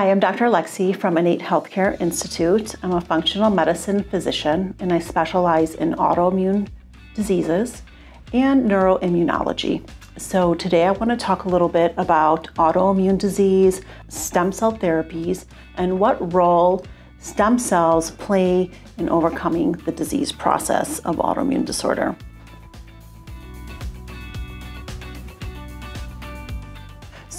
Hi, I'm Dr. Alexe from Innate Healthcare Institute. I'm a functional medicine physician and I specialize in autoimmune diseases and neuroimmunology. So, today I want to talk a little bit about autoimmune disease, stem cell therapies, and what role stem cells play in overcoming the disease process of autoimmune disorder.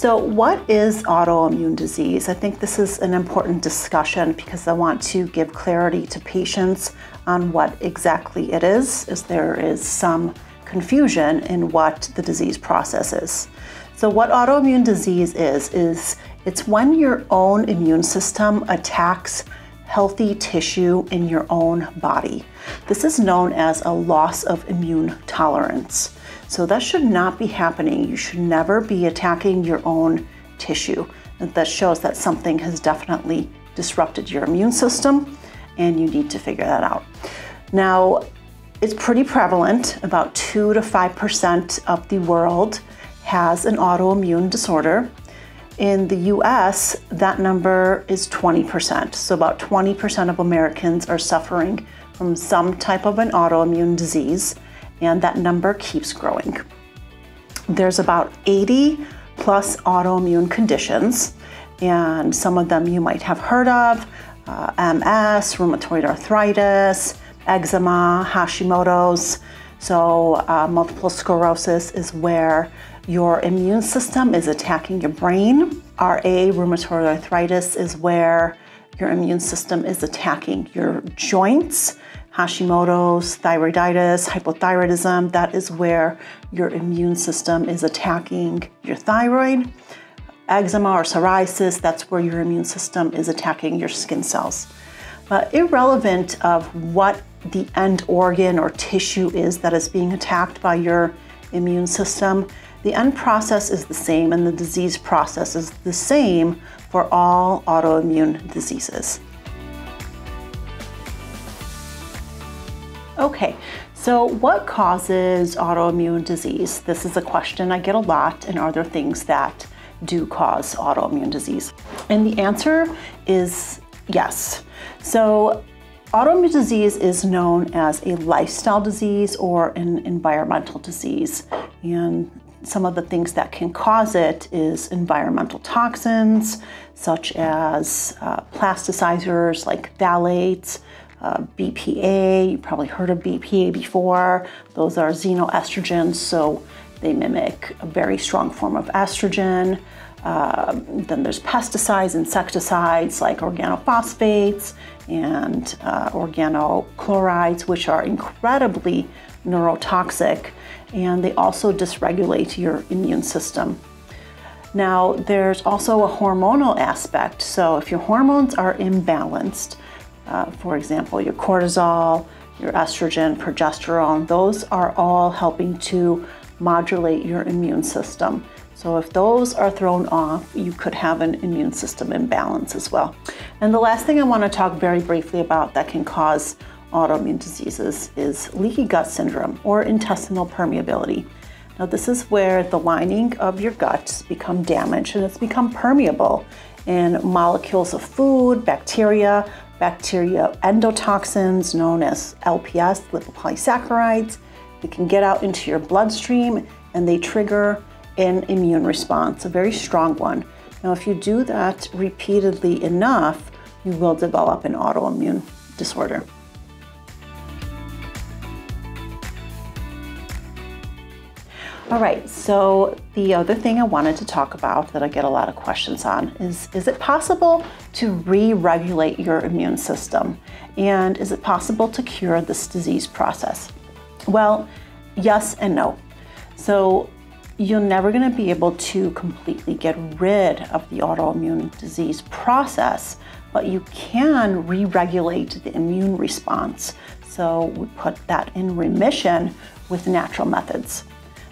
So, what is autoimmune disease? I think this is an important discussion because I want to give clarity to patients on what exactly it is, as there is some confusion in what the disease process is. So, what autoimmune disease is, is it's when your own immune system attacks healthy tissue in your own body. This is known as a loss of immune tolerance. So that should not be happening. You should never be attacking your own tissue. That shows that something has definitely disrupted your immune system and you need to figure that out. Now, it's pretty prevalent. About 2 to 5% of the world has an autoimmune disorder. In the US, that number is 20%. So, about 20% of Americans are suffering from some type of an autoimmune disease and that number keeps growing. There's about 80 plus autoimmune conditions, and some of them you might have heard of uh, MS, rheumatoid arthritis, eczema, Hashimoto's. So, uh, multiple sclerosis is where your immune system is attacking your brain. RA, rheumatoid arthritis, is where your immune system is attacking your joints. Hashimoto's, thyroiditis, hypothyroidism, that is where your immune system is attacking your thyroid. Eczema or psoriasis, that's where your immune system is attacking your skin cells. But irrelevant of what the end organ or tissue is that is being attacked by your immune system, the end process is the same and the disease process is the same for all autoimmune diseases. Okay, so what causes autoimmune disease? This is a question I get a lot, and are there things that do cause autoimmune disease? And the answer is yes. So, autoimmune disease is known as a lifestyle disease or an environmental disease. And some of the things that can cause it is environmental toxins, such as uh, plasticizers like phthalates, uh, BPA, you probably heard of BPA before. Those are xenoestrogens, so they mimic a very strong form of estrogen. Uh, then there's pesticides, insecticides like organophosphates and uh, organochlorides, which are incredibly neurotoxic, and they also dysregulate your immune system. Now, there's also a hormonal aspect. So, if your hormones are imbalanced, uh, for example, your cortisol, your estrogen, progesterone, those are all helping to modulate your immune system. So if those are thrown off, you could have an immune system imbalance as well. And the last thing I want to talk very briefly about that can cause autoimmune diseases is leaky gut syndrome or intestinal permeability. Now this is where the lining of your gut become damaged and it's become permeable and molecules of food, bacteria, bacteria endotoxins known as LPS, lipopolysaccharides. They can get out into your bloodstream and they trigger an immune response, a very strong one. Now, if you do that repeatedly enough, you will develop an autoimmune disorder. All right, so the other thing I wanted to talk about that I get a lot of questions on is is it possible to re regulate your immune system? And is it possible to cure this disease process? Well, yes and no. So, you're never going to be able to completely get rid of the autoimmune disease process, but you can re regulate the immune response. So, we put that in remission with natural methods.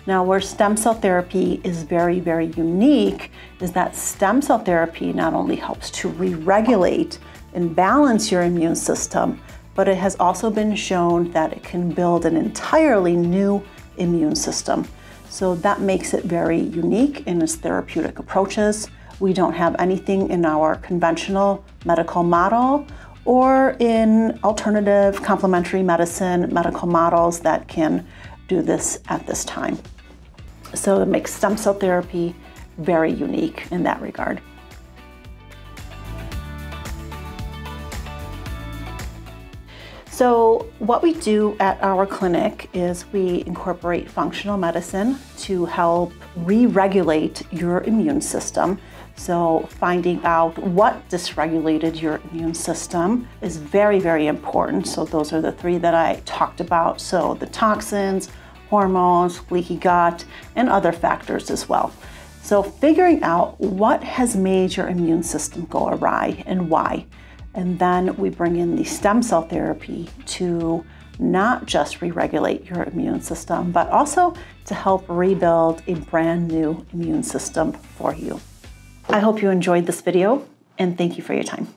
Now, where stem cell therapy is very, very unique is that stem cell therapy not only helps to re regulate and balance your immune system, but it has also been shown that it can build an entirely new immune system. So that makes it very unique in its therapeutic approaches. We don't have anything in our conventional medical model or in alternative complementary medicine medical models that can do this at this time. So it makes stem cell therapy very unique in that regard. So, what we do at our clinic is we incorporate functional medicine to help re regulate your immune system. So, finding out what dysregulated your immune system is very, very important. So, those are the three that I talked about. So, the toxins, hormones, leaky gut, and other factors as well. So, figuring out what has made your immune system go awry and why. And then we bring in the stem cell therapy to not just re regulate your immune system, but also to help rebuild a brand new immune system for you. I hope you enjoyed this video and thank you for your time.